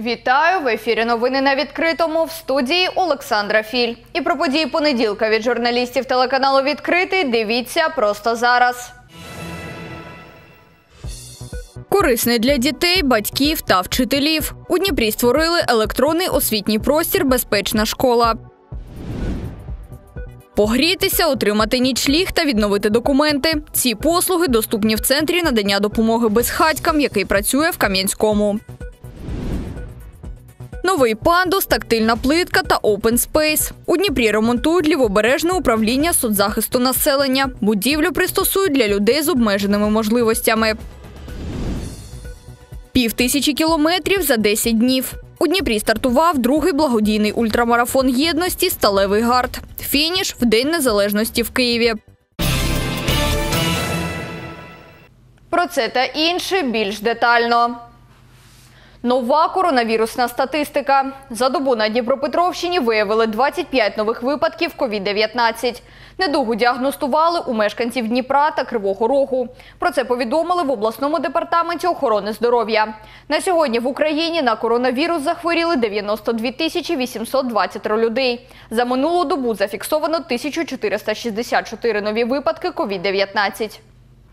Вітаю в ефірі. Новини на відкритому в студії Олександра Філь. І про події понеділка від журналістів телеканалу Відкритий. Дивіться просто зараз. Корисний для дітей, батьків та вчителів. У Дніпрі створили електронний освітній простір Безпечна школа. Погрітися, отримати нічліг та відновити документи. Ці послуги доступні в центрі надання допомоги безхатькам, який працює в Кам'янському. Новий пандус, тактильна плитка та Open Space. У Дніпрі ремонтують лівобережне управління соцзахисту населення. Будівлю пристосують для людей з обмеженими можливостями. Пів тисячі кілометрів за 10 днів. У Дніпрі стартував другий благодійний ультрамарафон єдності Сталевий гард. Фініш в День Незалежності в Києві. Про це та інше більш детально. Нова коронавірусна статистика. За добу на Дніпропетровщині виявили 25 нових випадків COVID-19. Недугу діагностували у мешканців Дніпра та Кривого Рогу. Про це повідомили в обласному департаменті охорони здоров'я. На сьогодні в Україні на коронавірус захворіли 92 тисячі 820 людей. За минулу добу зафіксовано 1464 нові випадки COVID-19.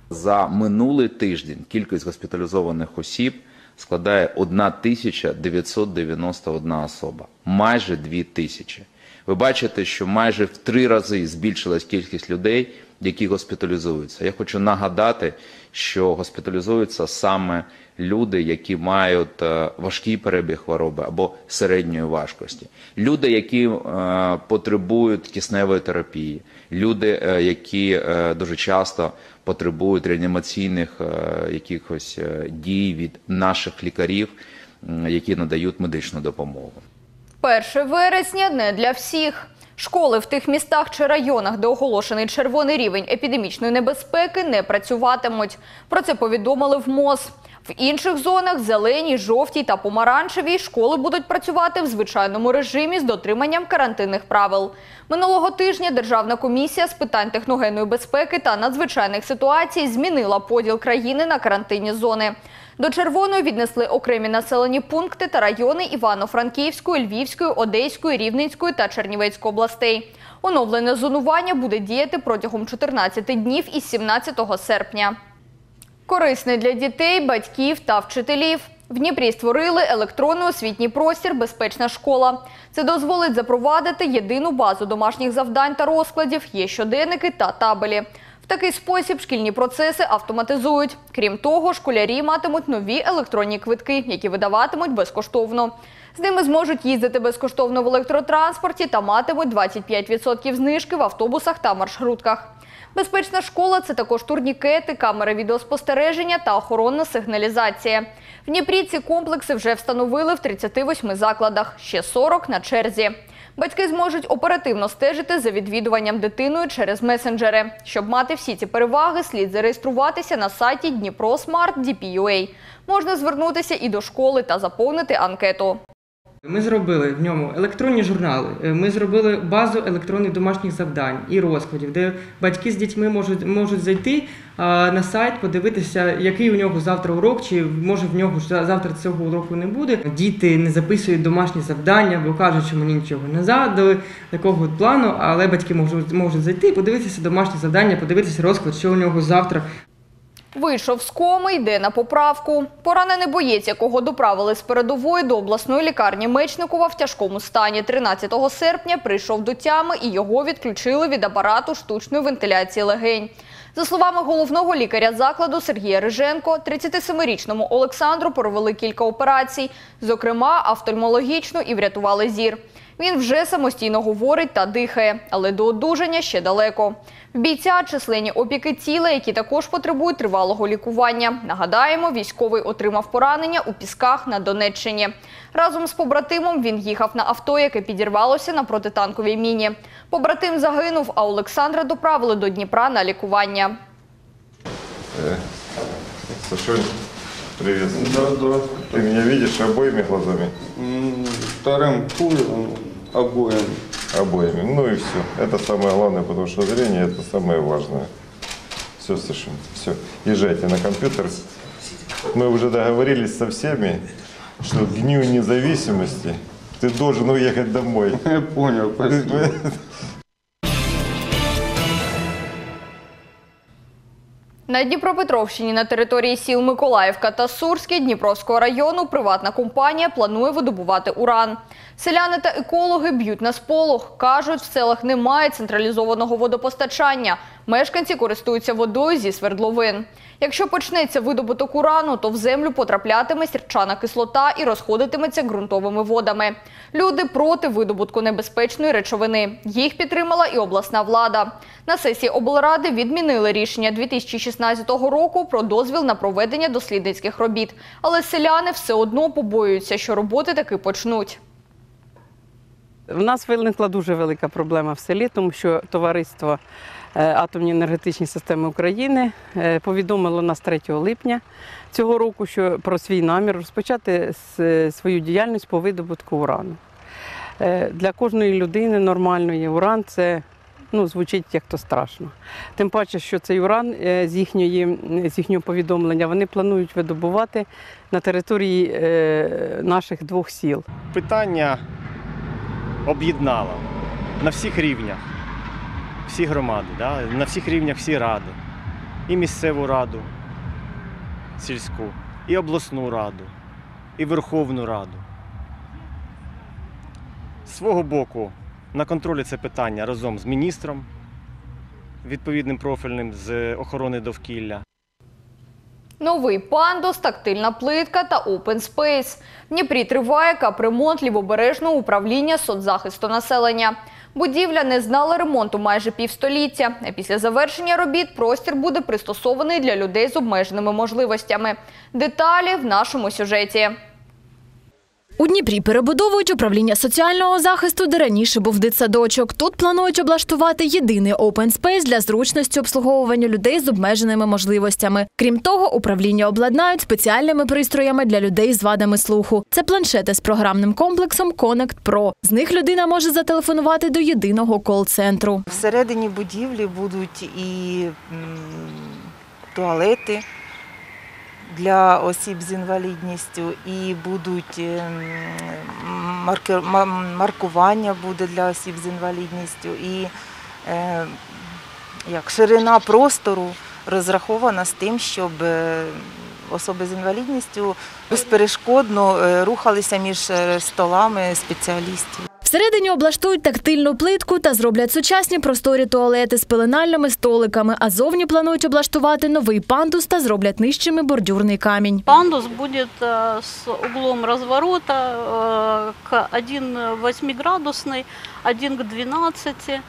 За минулий тиждень кількість госпіталізованих осіб складає 1991 особа, майже 2 тисячі. Ви бачите, що майже в три рази збільшилась кількість людей, які госпіталізуються. Я хочу нагадати, що госпіталізуються саме люди, які мають е, важкий перебіг хвороби або середньої важкості, люди, які е, потребують кисневої терапії, люди, е, які дуже часто потребують реанімаційних е, якихось е, дій від наших лікарів, які надають медичну допомогу. 1 вересня не для всіх. Школи в тих містах чи районах, де оголошений червоний рівень епідемічної небезпеки, не працюватимуть. Про це повідомили в МОЗ. В інших зонах зеленій, жовтій та помаранчевій школи будуть працювати в звичайному режимі з дотриманням карантинних правил. Минулого тижня Державна комісія з питань техногенної безпеки та надзвичайних ситуацій змінила поділ країни на карантинні зони. До червоної віднесли окремі населені пункти та райони Івано-Франківської, Львівської, Одеської, Рівненської та Чернівецької областей. Оновлене зонування буде діяти протягом 14 днів із 17 серпня. Корисний для дітей, батьків та вчителів. В Дніпрі створили електронний освітній простір Безпечна школа. Це дозволить запровадити єдину базу домашніх завдань та розкладів, є щоденники та табелі. Такий спосіб шкільні процеси автоматизують. Крім того, школярі матимуть нові електронні квитки, які видаватимуть безкоштовно. З ними зможуть їздити безкоштовно в електротранспорті та матимуть 25% знижки в автобусах та маршрутках. Безпечна школа це також турнікети, камери відеоспостереження та охоронна сигналізація. В Дніпрі ці комплекси вже встановили в 38 закладах, ще 40 на черзі. Батьки зможуть оперативно стежити за відвідуванням дитиною через месенджери. Щоб мати всі ці переваги, слід зареєструватися на сайті Дніпро Смарт Можна звернутися і до школи та заповнити анкету. Ми зробили в ньому електронні журнали. е, Ми зробили базу електронних домашніх завдань і розкладів, де батьки з дітьми можуть, можуть зайти на сайт, подивитися, який у нього завтра урок, чи може в нього завтра цього уроку не буде. Діти не записують домашні завдання, бо кажуть, що мені нічого не задали такого плану, але батьки можуть, можуть зайти, подивитися домашні завдання, подивитися розклад, що у нього завтра Вийшов з коми, йде на поправку. Поранений боєць, якого доправили з передової до обласної лікарні Мечникова в тяжкому стані 13 серпня, прийшов до тями і його відключили від апарату штучної вентиляції легень. За словами головного лікаря закладу Сергія Риженко, 37-річному Олександру провели кілька операцій, зокрема офтальмологічну і врятували зір. Він вже самостійно говорить та дихає, але до одужання ще далеко. В бійця численні опіки тіла, які також потребують тривалого лікування. Нагадаємо, військовий отримав поранення у Пісках на Донеччині. Разом з побратимом він їхав на авто, яке підірвалося на протитанковій міні. Побратим загинув, а Олександра доправили до Дніпра на лікування. Сашуль, привет. Да, да. Ты меня видишь обоими глазами? Вторым пулем обоим. Обоими. Ну и все. Это самое главное, потому что зрение это самое важное. Все, Сашуль, все. Езжайте на компьютер. Мы уже договорились со всеми. что к Дню независимости ты должен уехать домой. Я понял, спасибо. На Дніпропетровщині на території сіл Миколаївка та Сурське Дніпровського району приватна компанія планує видобувати уран. Селяни та екологи б'ють на сполох. Кажуть, в селах немає централізованого водопостачання. Мешканці користуються водою зі свердловин. Якщо почнеться видобуток урану, то в землю потраплятиме сірчана кислота і розходитиметься ґрунтовими водами. Люди проти видобутку небезпечної речовини. Їх підтримала і обласна влада. На сесії облради відмінили рішення 2016 року про дозвіл на проведення дослідницьких робіт. Але селяни все одно побоюються, що роботи таки почнуть. В нас виникла дуже велика проблема в селі, тому що товариство Атомні енергетичні системи України е, повідомило нас 3 липня цього року, що про свій намір розпочати свою діяльність по видобутку урану. Е, Для кожної людини нормальної уран це ну, звучить як то страшно. Тим паче, що цей уран е, з, їхньої, з їхнього повідомлення вони планують видобувати на території е, наших двох сіл. питання об'єднало на всіх рівнях, всі громади, да? на всіх рівнях всі ради. І місцеву раду сільську, і обласну раду, і Верховну Раду. З свого боку на контролі це питання разом з міністром, відповідним профільним з охорони довкілля. Новий пандус, тактильна плитка та Open Space. В Дніпрі триває капремонт лівобережного управління соцзахисту населення. Будівля не знала ремонту майже півстоліття. Після завершення робіт простір буде пристосований для людей з обмеженими можливостями. Деталі в нашому сюжеті. У Дніпрі перебудовують управління соціального захисту, де раніше був дитсадочок. Тут планують облаштувати єдиний open space для зручності обслуговування людей з обмеженими можливостями. Крім того, управління обладнають спеціальними пристроями для людей з вадами слуху. Це планшети з програмним комплексом Connect Pro. З них людина може зателефонувати до єдиного кол-центру. Всередині будівлі будуть і туалети для осіб з інвалідністю, і будуть ем, маркування буде для осіб з інвалідністю, і е, як ширина простору розрахована з тим, щоб е, особи з інвалідністю безперешкодно е, рухалися між столами спеціалістів. Всередині облаштують тактильну плитку та зроблять сучасні просторі туалети з пеленальними столиками. А зовні планують облаштувати новий пандус та зроблять нижчими бордюрний камінь. Пандус будет э, с углом разворота э, к 1,8-градусный, 1 к 12. э,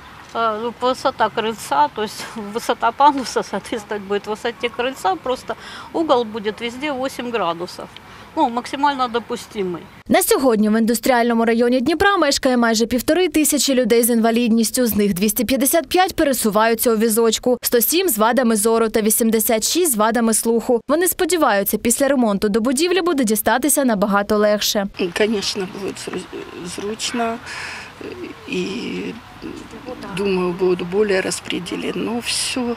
Высота крыльца, то есть высота пандуса соответствовать будет высоте крыльца, просто угол будет везде 8 градусов. Ну, максимально допустимый. На сьогодні в індустріальному районі Дніпра мешкає майже півтори тисячі людей з інвалідністю. З них 255 пересуваються у візочку, 107 з вадами зору та 86 з вадами слуху. Вони сподіваються, після ремонту до будівлі буде дістатися набагато легше. Конечно, будет зру- зручно и, думаю, будет более распределено все,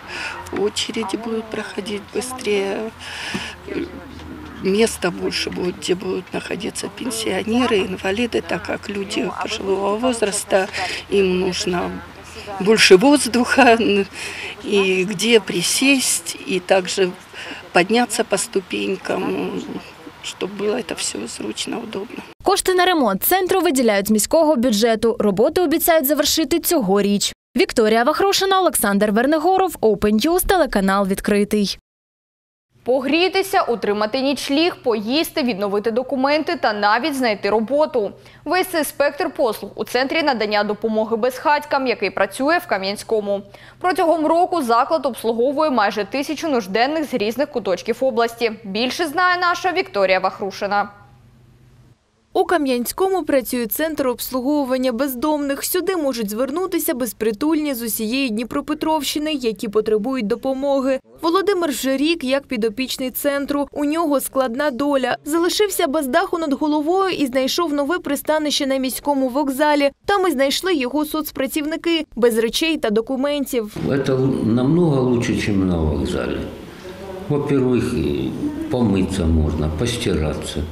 очереди будут проходить быстрее, места больше будет, где будут находиться пенсионеры, инвалиды, так как люди пожилого возраста, им нужно больше воздуха, и где присесть, и также подняться по ступенькам, чтобы было это все зручно, удобно. Кошти на ремонт центру виділяють з міського бюджету. Роботи обіцяють завершити цьогоріч. Вікторія Вахрушина, Олександр Вернегоров, Open News, телеканал відкритий. Погрітися, отримати нічліг, поїсти, відновити документи та навіть знайти роботу. Весь цей спектр послуг у центрі надання допомоги безхатькам, який працює в Кам'янському. Протягом року заклад обслуговує майже тисячу нужденних з різних куточків області. Більше знає наша Вікторія Вахрушина. У Кам'янському працює центр обслуговування бездомних. Сюди можуть звернутися безпритульні з усієї Дніпропетровщини, які потребують допомоги. Володимир вже рік як підопічний центру. У нього складна доля. Залишився без даху над головою і знайшов нове пристанище на міському вокзалі. Там і знайшли його соцпрацівники без речей та документів. Это л- намного лучше, чем на вокзале. Во-первых, и помыться можно, постираться.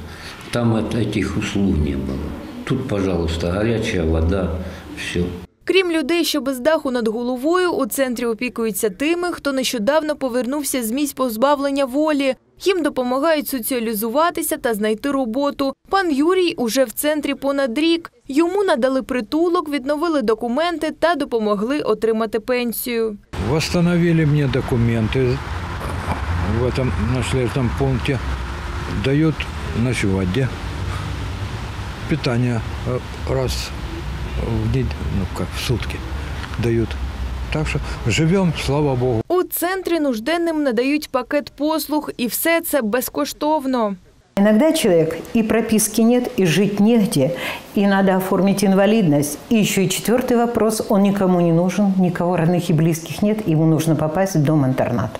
Там от этих услуг не было. Тут, пожалуйста, горячая вода, все. Крім людей, що без даху над головою, у центрі опікуються тими, хто нещодавно повернувся з місць позбавлення волі. Їм допомагають соціалізуватися та знайти роботу. Пан Юрій уже в центрі понад рік. Йому надали притулок, відновили документи та допомогли отримати пенсію. Восстановили мне документы в этом ночлежном пункте. Дают ночевать. Питание э, раз в день, ну как в сутки дают. Так що живемо, слава Богу. У центрі нужденним надають пакет послуг, і все це безкоштовно. Иногда человек и прописки нет, и жить негде, и надо оформить инвалидность. И еще и четвертый вопрос, он никому не нужен, никого родных и близких нет, ему нужно попасть в дом-интернат.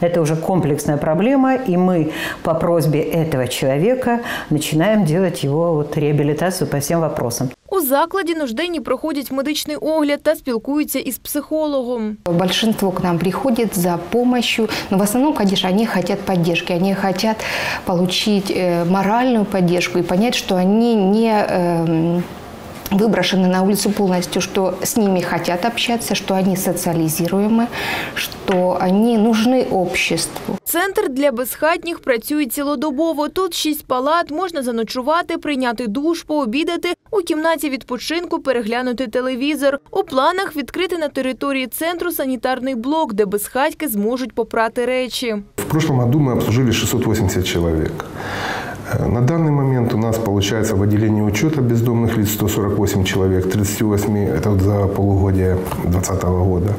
Это уже комплексная проблема, и мы по просьбе этого человека начинаем делать его вот реабилитацию по всем вопросам. У закладі нужденні проходять медичний огляд та спілкуються із психологом. Большинство к нам приходит за помощью, но в основном, конечно, они хотят поддержки, они хотят получить э, моральную поддержку и понять, что они не э, выброшены на улицу полностью, что с ними хотят общаться, что они социализируемы, что они нужны обществу. Центр для безхатніх працює цілодобово. Тут шість палат, можна заночувати, прийняти душ, пообідати, у кімнаті відпочинку переглянути телевізор. У планах відкрити на території центру санітарний блок, де безхатьки зможуть попрати речі. В прошлом году мы обслужили 680 человек. Э, На данный момент у нас получается в отделении учета бездомных лиц 148 человек, 38 это вот за полугодие 2020 года.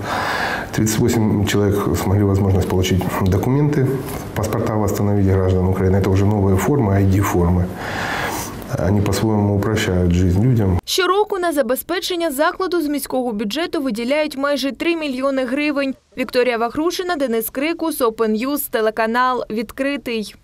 38 человек смогли возможность получить документы, паспорта восстановить граждан Украины. Это уже новые формы, ID-формы. Они по-своему упрощают жизнь людям. Щороку на забезпечення закладу з міського бюджету виділяють майже 3 мільйони гривень. Вікторія Вахрушина, Денис Крикус, Open News, телеканал «Відкритий».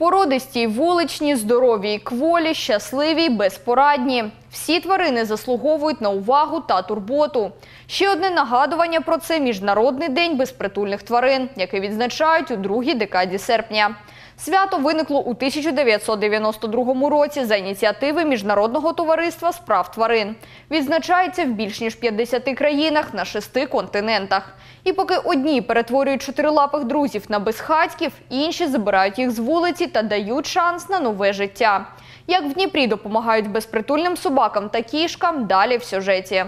Породисті, й вуличні, здорові й кволі, щасливі, безпорадні. Всі тварини заслуговують на увагу та турботу. Ще одне нагадування про це – Міжнародний день безпритульних тварин, який відзначають у другій декаді серпня. Свято виникло у 1992 році за ініціативи Міжнародного товариства справ тварин. Відзначається в більш ніж 50 країнах на шести континентах. І поки одні перетворюють чотирилапих друзів на безхатьків, інші забирають їх з вулиці та дають шанс на нове життя. Як в Дніпрі допомагають безпритульним собакам та кішкам, далі в сюжеті.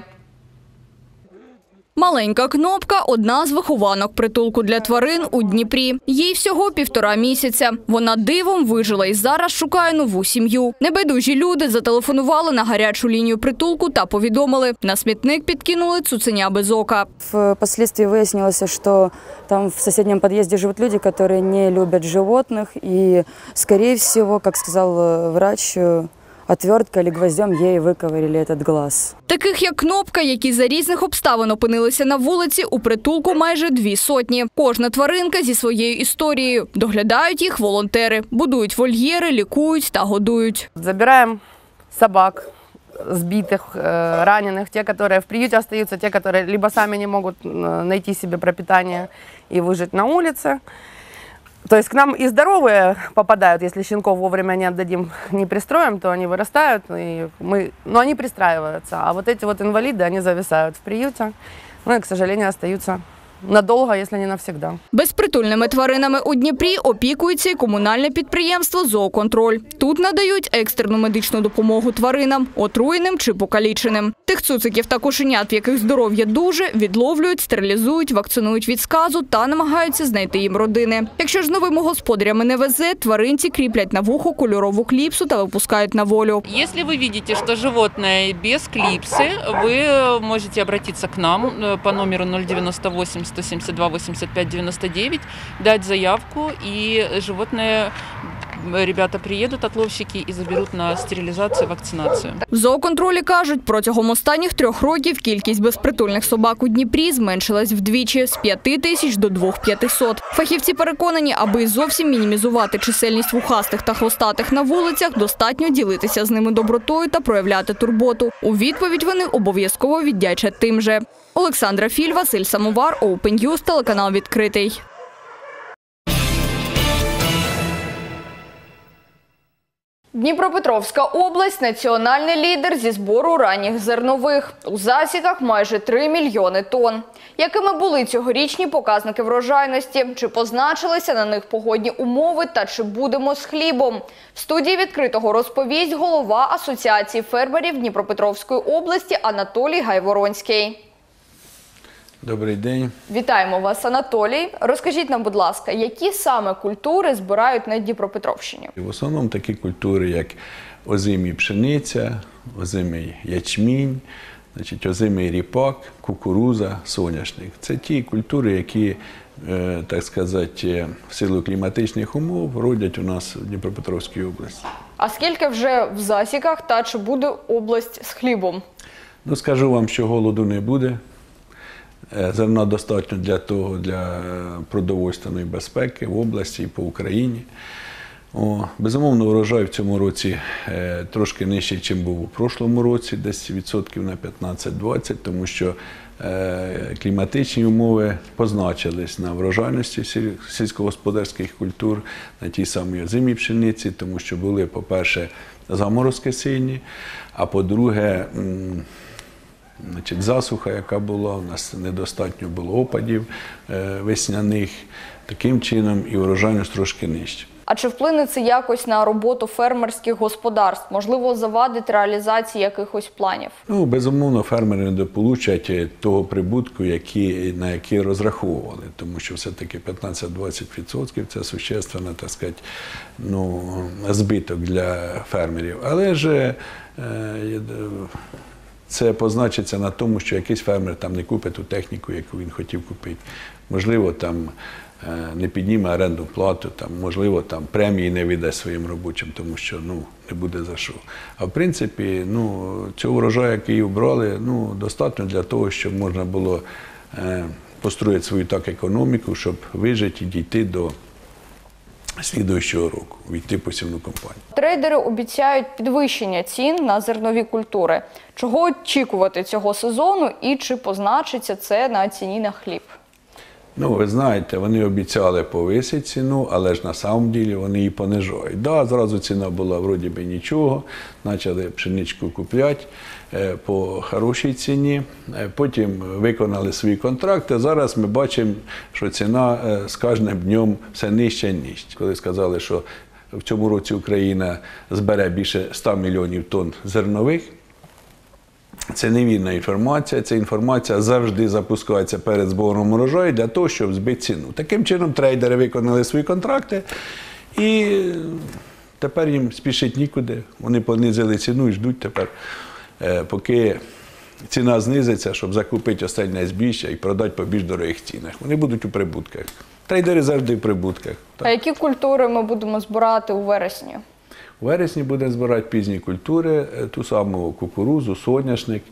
Маленька кнопка – одна з вихованок притулку для тварин у Дніпрі. Їй всього півтора місяця. Вона дивом вижила і зараз шукає нову сім'ю. Небайдужі люди зателефонували на гарячу лінію притулку та повідомили – на смітник підкинули цуценя без ока. Впоследствии выяснилось, что там в соседнем подъезде живут люди, которые не любят животных. И, скорее всего, как сказал э, врач, э, отверткой или гвоздем ей выковырили этот глаз. Таких як кнопка, які за різних обставин опинилися на вулиці, у притулку майже дві сотні. Кожна тваринка зі своєю історією. Доглядають їх волонтери, будують вольєри, лікують та годують. Забираем собак сбитых, э, раненых, те, которые в приюте остаются, те, которые либо сами не могут э, найти себе пропитание и выжить на улице. То есть к нам и здоровые попадают, если щенков вовремя не отдадим, не пристроим, то они вырастают, и мы, но они пристраиваются. А вот эти вот инвалиды, они зависают в приюте, ну и, к сожалению, остаются надолго, если не навсегда. Безпритульними тваринами у Дніпрі опікується і комунальне підприємство «Зооконтроль». Тут надають екстрену медичну допомогу тваринам, отруєним чи покаліченим. Тих цуциків та кошенят, в яких здоров'я дуже, відловлюють, стерилізують, вакцинують від сказу та намагаються знайти їм родини. Якщо ж новими господарями не везе, тваринці кріплять на вухо кольорову кліпсу та випускають на волю. Если вы видите, что животное без клипсы, вы можете обратиться к нам э, по номеру 098 172 85 99, дать заявку, и животное ребята приедут, отловщики, и заберут на стерилизацию, вакцинацию. В зооконтролі кажуть, протягом останніх трьох років кількість безпритульних собак у Дніпрі зменшилась вдвічі – з 5 тисяч до 2500. Фахівці переконані, аби зовсім мінімізувати чисельність вухастих та хвостатих на вулицях, достатньо ділитися з ними добротою та проявляти турботу. У відповідь вони обов'язково віддячать тим же. Олександра Філь, Василь Самовар, Open News, телеканал «Відкритий». Дніпропетровська область національний лідер зі збору ранніх зернових. У засіках майже 3 мільйони тонн. Якими були цьогорічні показники врожайності? Чи позначилися на них погодні умови та чи будемо з хлібом? В студії відкритого розповість голова Асоціації фермерів Дніпропетровської області Анатолій Гайворонський. Добрий день. Вітаємо вас, Анатолій. Розкажіть нам, будь ласка, які саме культури збирають на Дніпропетровщині? В основному такі культури, як озимі пшениця, озимий ячмінь, значить, озимий ріпак, кукуруза, соняшник. Це ті культури, які, е, так сказати, в силу кліматичних умов родять у нас в Дніпропетровській області. А скільки вже в засіках та чи буде область з хлібом? Ну, скажу вам, що голоду не буде. Зерна достатньо для того, для е, продовольственної безпеки в області і по Україні. О, безумовно, урожай в цьому році е, трошки нижчий, ніж був у прошлому році, десь відсотків на 15-20, тому що е, кліматичні умови позначились на врожайності сільськогосподарських культур, на тій самій озимій пшениці, тому що були, по-перше, заморозки сильні, а по-друге, Значить, засуха, яка була, у нас недостатньо було опадів е, весняних. Таким чином і урожайність трошки нижча. А чи вплине це якось на роботу фермерських господарств? Можливо, завадить реалізації якихось планів? Ну, безумовно, фермери не получать е, того прибутку, які, на який розраховували, тому що все-таки 15-20% це существенно, так сказати, ну, збиток для фермерів. Але ж е, це позначиться на тому, що якийсь фермер там не купить ту техніку, яку він хотів купити. Можливо, там е, не підніме оренду плату, там, можливо, там премії не віддасть своїм робочим, тому що ну, не буде за що. А в принципі, ну, цього врожаю, який обрали, ну, достатньо для того, щоб можна було е, построїти свою так економіку, щоб вижити і дійти до слідуючого року, війти посівну кампанію. Трейдери обіцяють підвищення цін на зернові культури. Чого очікувати цього сезону і чи позначиться це на ціні на хліб? Ну, ви знаєте, вони обіцяли повисити ціну, але ж на самом ділі вони її понижають. Да, зразу ціна була вроді би нічого, почали пшеничку купляти по хорошій ціні, е, потім виконали свої контракти. Зараз ми бачимо, що ціна е, з кожним днем все нижче і нижче. Коли сказали, що в цьому році Україна збере більше 100 мільйонів тонн зернових. Це невірна інформація. Ця інформація завжди запускається перед збором урожаю для того, щоб збити ціну. Таким чином, трейдери виконали свої контракти і тепер їм спішить нікуди. Вони понизили ціну і ждуть тепер, е, поки ціна знизиться, щоб закупити останнє збіжжя і продати по більш дорогих цінах. Вони будуть у прибутках. Трейдери завжди в прибутках. А які культури ми будемо збирати у вересні? У вересні будемо збирати пізні культури, е, ту саму кукурузу, соняшник,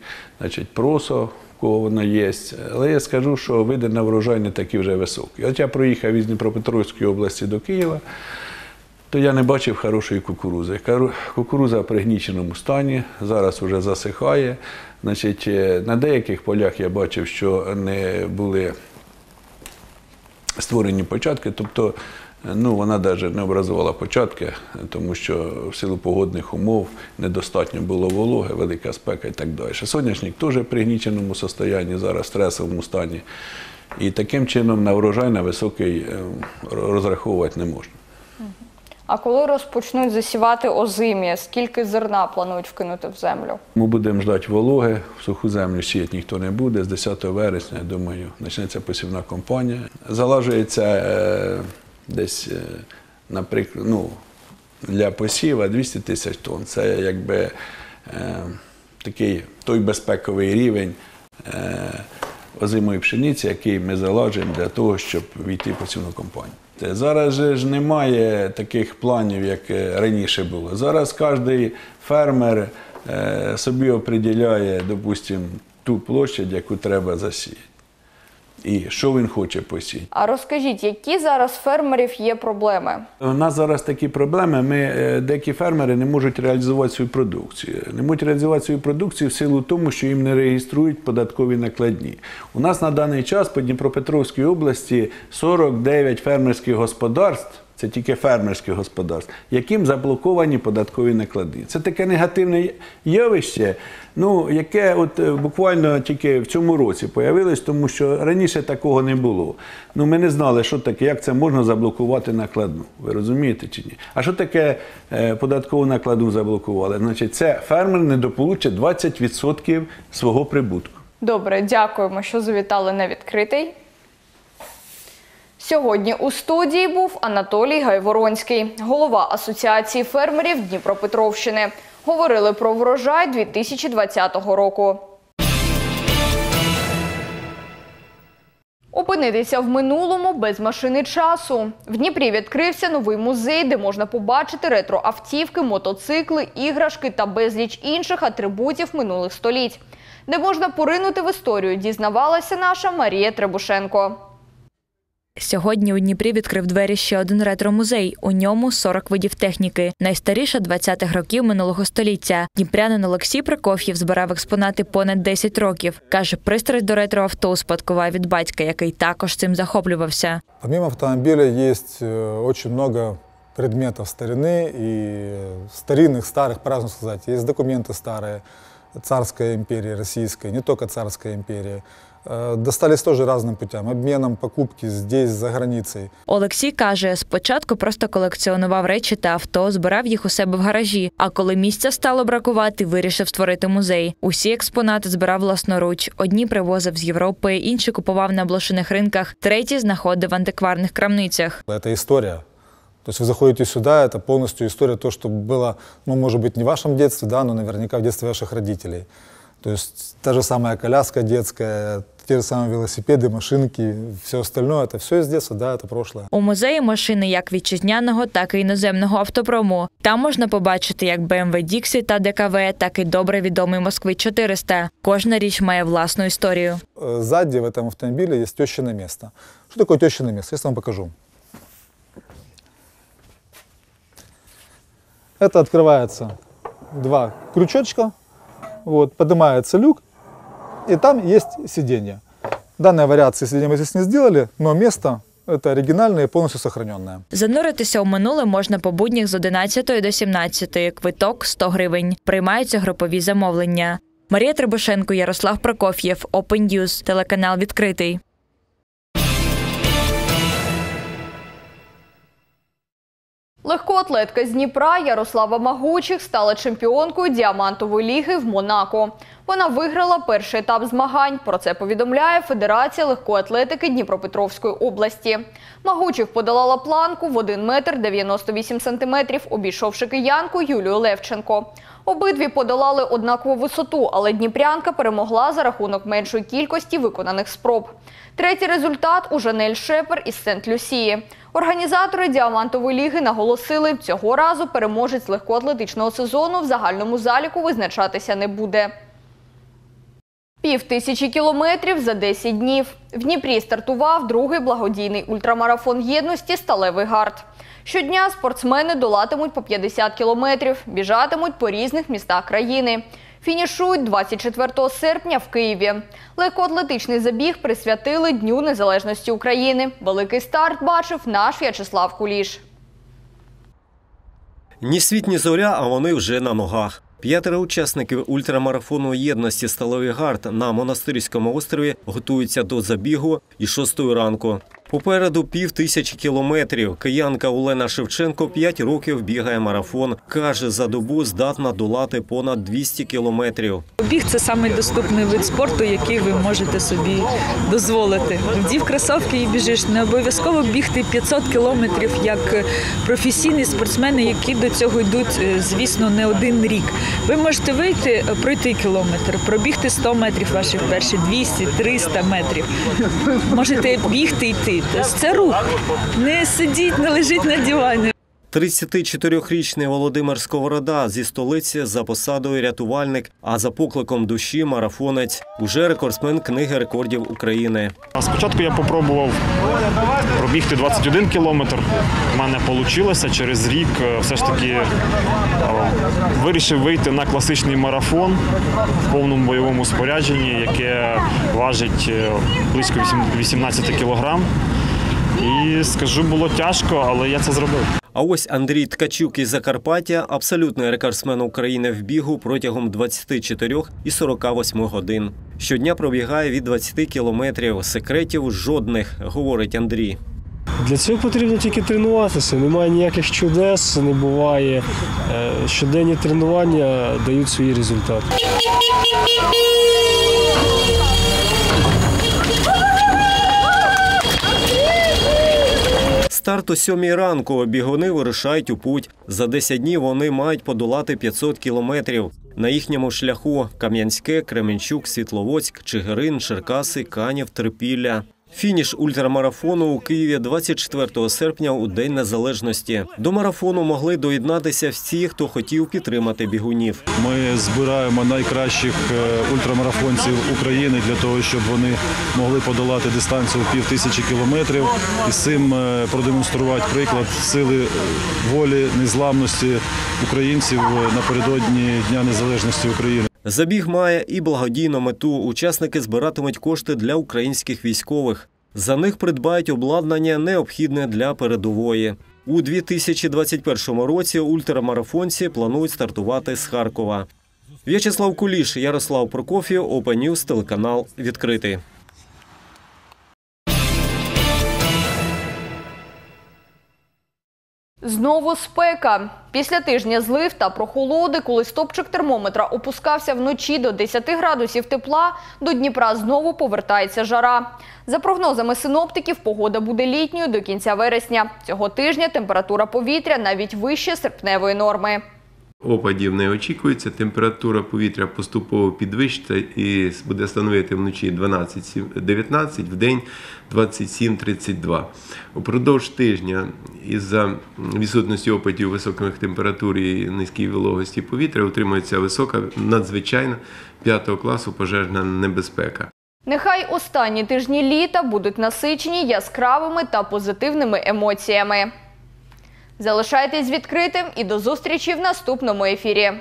значить, просо, в кого вона є. Але я скажу, що види на врожай не такі вже високі. От я проїхав із Дніпропетровської області до Києва, то я не бачив хорошої кукурузи. Кукуруза в пригніченому стані, зараз вже засихає. Значить, е, на деяких полях я бачив, що не були створені початки, тобто ну, вона навіть не образувала початки, тому що в силу погодних умов недостатньо було вологи, велика спека і так далі. Соняшник теж в пригніченому стані, зараз в стресовому стані. І таким чином на врожай на високий е, розраховувати не можна. А коли розпочнуть засівати озимі, скільки зерна планують вкинути в землю? Ми будемо ждати вологи, в суху землю сіяти ніхто не буде. З 10 вересня, я думаю, почнеться посівна кампанія. Залажується е, десь, е, наприклад, ну, для посіва 200 тисяч тонн. Це якби е, такий той безпековий рівень е, озимої пшениці, який ми залажуємо для того, щоб війти посівну кампанію. Зараз же ж немає таких планів, як е, раніше було. Зараз кожен фермер е, собі определяє, допустимо, ту площадь, яку треба засіяти. І що він хоче посіяти. А розкажіть, які зараз фермерів є проблеми? У нас зараз такі проблеми. Ми е, деякі фермери не можуть реалізувати свою продукцію. Не можуть реалізувати свою продукцію в силу тому, що їм не реєструють податкові накладні. У нас на даний час по Дніпропетровській області 49 фермерських господарств. Це тільки фермерських господарств, яким заблоковані податкові наклади. Це таке негативне явище, ну, яке от е, буквально тільки в цьому році появилось, тому що раніше такого не було. Ну, ми не знали, що таке, як це можна заблокувати накладну. Ви розумієте чи ні? А що таке е, податкову накладу заблокували? Значить, це фермер недополучить 20% свого прибутку. Добре, дякуємо, що завітали на відкритий. Сьогодні у студії був Анатолій Гайворонський, голова Асоціації фермерів Дніпропетровщини. Говорили про врожай 2020 року. Опинитися в минулому без машини часу. В Дніпрі відкрився новий музей, де можна побачити ретроавтівки, мотоцикли, іграшки та безліч інших атрибутів минулих століть. Де можна поринути в історію, дізнавалася наша Марія Требушенко. Сьогодні у Дніпрі відкрив двері ще один ретро-музей. У ньому 40 видів техніки. Найстаріша 20-х років минулого століття. Дніпрянин Олексій Прокоф'єв збирав експонати понад 10 років. Каже, пристрасть до ретроавто успадкував від батька, який також цим захоплювався. Помимо автомобиля есть э, очень много предметов старины и старинных, старых, по-разному сказать. Есть документы старые, царская империя, российская, не только царская империя. Э, Достались тоже разным путем, обменом, покупки здесь, за границей. Олексій каже, спочатку просто колекціонував речі та авто, збирав їх у себе в гаражі. А коли місця стало бракувати, вирішив створити музей. Усі експонати збирав власноруч. Одні привозив з Європи, інші купував на облошених ринках, треті знаходив в антикварних крамницях. Это история. То есть вы заходите сюда, это полностью история, то, что было, ну, может быть, не в вашем детстве, да, но наверняка в детстве ваших родителей. То есть та же самая коляска детская, те же самые велосипеды, машинки, все остальное, это все из детства, да, это прошлое. У музеї машини як вітчизняного, так і іноземного автопрому. Там можна побачити як BMW Dixie та ДКВ, так і добре відомий Москвич 400. Кожна річ має власну історію. Э, Сзади в этом автомобиле есть тещиное место. Что такое тещиное место? Сейчас я вам покажу. Это открывается два крючочка, вот, поднимается люк, и там есть сиденье. Данной вариации сиденья мы здесь не сделали, но место это оригинальное и полностью сохраненное. Зануритися у минуле можна по буднях з 11 до 17. Квиток 100 гривень. Приймаються групові замовлення. Марія Требушенко, Ярослав Прокоф'єв, Open News, телеканал відкритий. Легкоатлетка з Дніпра Ярослава Магучих стала чемпіонкою діамантової ліги в Монако. Вона виграла перший етап змагань. Про це повідомляє Федерація легкоатлетики Дніпропетровської області. Магучих подолала планку в 1 метр 98 сантиметрів, обійшовши киянку Юлію Левченко. Обидві подолали однакову висоту, але дніпрянка перемогла за рахунок меншої кількості виконаних спроб. Третій результат у Жанель Шепер із Сент-Люсії. Організатори діамантової ліги наголосили, цього разу переможець легкоатлетичного сезону в загальному заліку визначатися не буде. Пів тисячі кілометрів за 10 днів. В Дніпрі стартував другий благодійний ультрамарафон єдності Сталевий гард. Щодня спортсмени долатимуть по 50 кілометрів, біжатимуть по різних містах країни. Фінішують 24 серпня в Києві. Легкоатлетичний забіг присвятили Дню Незалежності України. Великий старт бачив наш В'ячеслав Куліш. Ні світ, ні зоря, а вони вже на ногах. П'ятеро учасників ультрамарафону єдності Сталевий гард на монастирському острові готуються до забігу і шостої ранку. Попереду пів тисячі кілометрів. Киянка Олена Шевченко 5 років бігає марафон. Каже, за добу здатна долати понад 200 кілометрів. Біг це самий доступний вид спорту, який ви можете собі дозволити. Вдів кросовки і біжиш. Не обов'язково бігти 500 кілометрів, як професійні спортсмени, які до цього йдуть, е, звісно, не один рік. Ви можете вийти, е, пройти кілометр, пробігти 100 метрів ваших перші 200, 300 метрів. Можете бігти йти. Тобто Це рух. Не сидіть, не лежіть на дивані. 34-річний Володимир Сковорода зі столиці за посадою рятувальник, а за покликом душі марафонець. Уже рекордсмен книги рекордів України. А Спочатку я попробував пробігти 21 кілометр. У мене вийшло. Через рік е, все ж таки е, вирішив вийти на класичний марафон в повному бойовому спорядженні, яке важить е, близько 18 кілограм. І скажу, було тяжко, але я це зробив. А ось Андрій Ткачук із Закарпаття, абсолютний рекордсмен України в бігу протягом 24 і 48 годин. Щодня пробігає від 20 кілометрів. Секретів жодних, говорить Андрій. Для цього потрібно тільки тренуватися. Немає ніяких чудес, не буває. Е, Щоденні тренування дають свої результати. Старт о сьомій ранку. Бігуни вирушають у путь. За 10 днів вони мають подолати 500 кілометрів. На їхньому шляху Кам'янське, Кременчук, Світловодськ, Чигирин, Черкаси, Канів, Трипілля. Фініш ультрамарафону у Києві 24 серпня у День Незалежності. До марафону могли доєднатися всі, хто хотів підтримати бігунів. Ми збираємо найкращих е, ультрамарафонців України для того, щоб вони могли подолати дистанцію пів тисячі кілометрів і з цим е, продемонструвати приклад сили волі, незламності українців е, напередодні Дня Незалежності України. Забіг має і благодійну мету. Учасники збиратимуть кошти для українських військових. За них придбають обладнання, необхідне для передової. У 2021 році ультрамарафонці планують стартувати з Харкова. В'ячеслав Куліш, Ярослав Прокоф'єв, Open телеканал відкритий. Знову спека. Після тижня злив та прохолоди, коли стопчик термометра опускався вночі до 10 градусів тепла, до Дніпра знову повертається жара. За прогнозами синоптиків, погода буде літньою до кінця вересня. Цього тижня температура повітря навіть вище серпневої норми. Опадів не очікується. Температура повітря поступово підвищиться і буде становити вночі 12-19, в день 27-32. Упродовж тижня із-за відсутності опадів високих температур і низької вологості повітря утримується висока надзвичайна 5 класу пожежна небезпека. Нехай останні тижні літа будуть насичені яскравими та позитивними емоціями. Залишайтесь відкритим і до зустрічі в наступному ефірі.